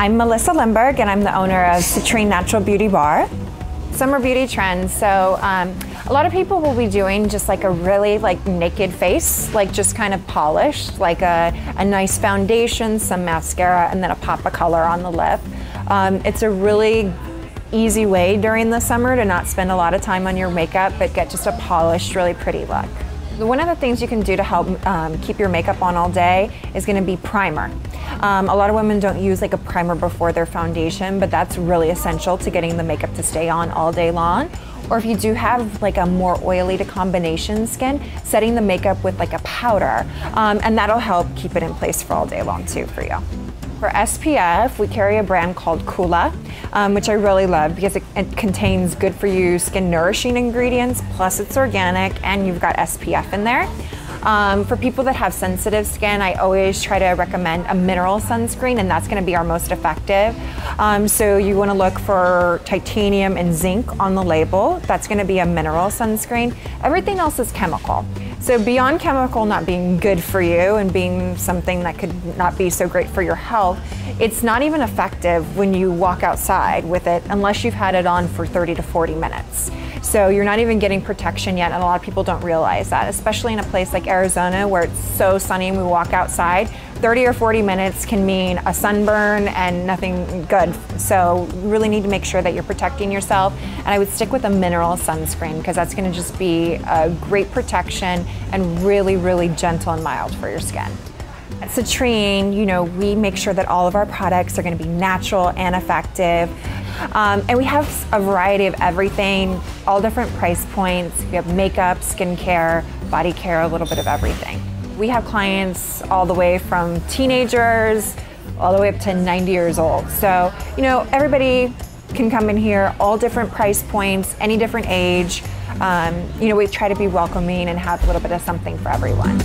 I'm Melissa Lindberg, and I'm the owner of Citrine Natural Beauty Bar. Summer beauty trends. So um, a lot of people will be doing just like a really like naked face, like just kind of polished, like a, a nice foundation, some mascara, and then a pop of color on the lip. Um, it's a really easy way during the summer to not spend a lot of time on your makeup, but get just a polished, really pretty look. One of the things you can do to help um, keep your makeup on all day is going to be primer. Um, a lot of women don't use like a primer before their foundation, but that's really essential to getting the makeup to stay on all day long. Or if you do have like a more oily to combination skin, setting the makeup with like a powder, um, and that'll help keep it in place for all day long too for you. For SPF, we carry a brand called Coola, um, which I really love because it, it, contains good for you skin nourishing ingredients, plus it's organic and you've got SPF in there. Um, for people that have sensitive skin, I always try to recommend a mineral sunscreen, and that's going to be our most effective. Um, so you want to look for titanium and zinc on the label. That's going to be a mineral sunscreen. Everything else is chemical. So beyond chemical not being good for you and being something that could not be so great for your health, it's not even effective when you walk outside with it unless you've had it on for 30 to 40 minutes. So you're not even getting protection yet, and a lot of people don't realize that, especially in a place like Arizona where it's so sunny and we walk outside. 30 or 40 minutes can mean a sunburn and nothing good. So you really need to make sure that you're protecting yourself. And I would stick with a mineral sunscreen because that's gonna just be a great protection and really, really gentle and mild for your skin. At Citrine, you know, we make sure that all of our products are gonna be natural and effective. Um, and we have a variety of everything, all different price points. We have makeup, skincare, body care, a little bit of everything. We have clients all the way from teenagers all the way up to 90 years old. So, you know, everybody can come in here, all different price points, any different age. Um, you know, we try to be welcoming and have a little bit of something for everyone.